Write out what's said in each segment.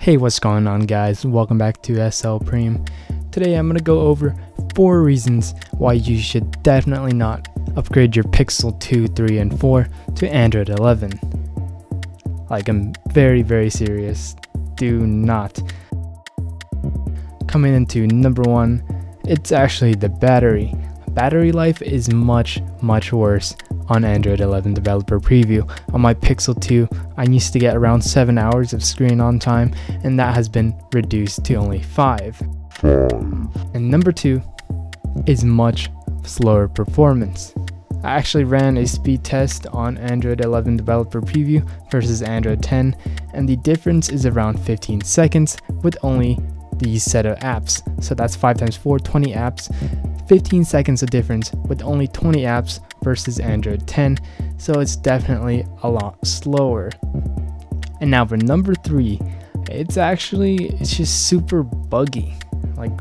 Hey, what's going on, guys? Welcome back to SLpreme. Today I'm going to go over four reasons why you should definitely not upgrade your Pixel 2, 3, and 4 to Android 11. Like, I'm very, very serious. Do not. Coming into number one, it's actually the battery. Battery life is much, much worse on Android 11 Developer Preview. On my Pixel 2, I used to get around 7 hours of screen on time, and that has been reduced to only 5. And number 2 is much slower performance. I actually ran a speed test on Android 11 Developer Preview versus Android 10, and the difference is around 15 seconds with only these set of apps. So that's 5 times 4, 20 apps, 15 seconds of difference with only 20 apps versus Android 10, so it's definitely a lot slower. And now for number 3, it's actually it's just super buggy. Like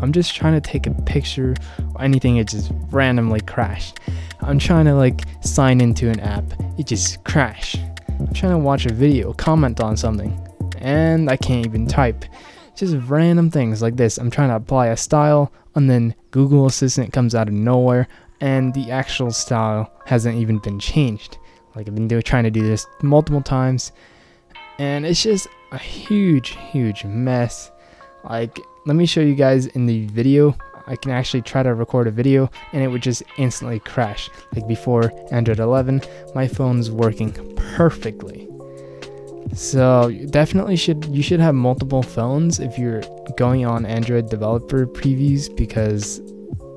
I'm just trying to take a picture or anything it just randomly crashed. I'm trying to like sign into an app, it just crashed. I'm trying to watch a video, comment on something, and I can't even type. Just random things like this. I'm trying to apply a style, and then Google Assistant comes out of nowhere, and the actual style hasn't even been changed. Like I've been trying to do this multiple times, and it's just a huge, huge mess. Like, let me show you guys in the video. I can actually try to record a video and it would just instantly crash. Like before Android 11, my phone's working perfectly. So definitely should you should have multiple phones if you're going on Android developer previews because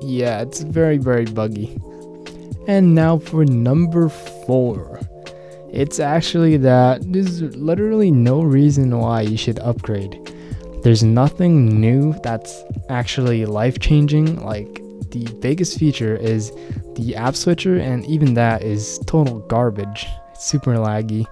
yeah, it's very very buggy. And now for number 4. It's actually that there's literally no reason why you should upgrade. There's nothing new that's actually life changing. Like, the biggest feature is the app switcher, and even that is total garbage. It's super laggy.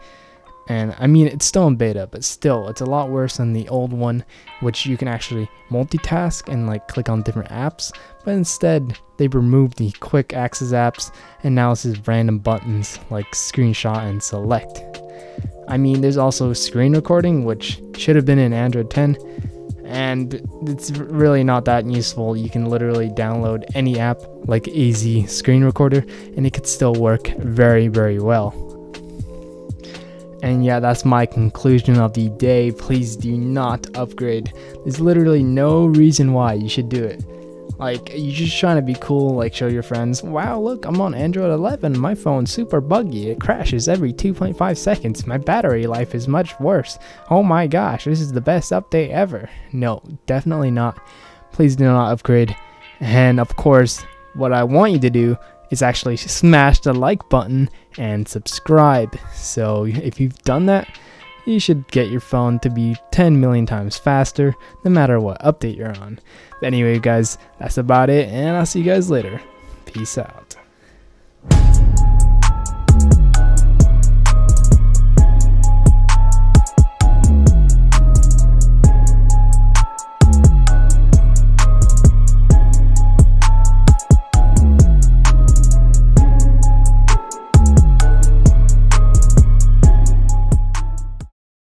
And I mean, it's still in beta, but still, it's a lot worse than the old one, which you can actually multitask and like click on different apps. But instead, they removed the quick access apps, and now it's just random buttons like screenshot and select. I mean, there's also screen recording, which should have been in Android 10, and it's really not that useful. You can literally download any app like AZ Screen Recorder, and it could still work very, very well. And yeah, that's my conclusion of the day. Please do not upgrade. There's literally no reason why you should do it. Like, you're just trying to be cool, like show your friends, wow, look, I'm on Android 11. My phone's super buggy. It crashes every 2.5 seconds. My battery life is much worse. Oh my gosh, this is the best update ever. No, definitely not. Please do not upgrade. And of course, what I want you to do is actually smash the like button and subscribe. So if you've done that, you should get your phone to be 10 million times faster no matter what update you're on. Anyway, guys, that's about it, and I'll see you guys later. Peace out.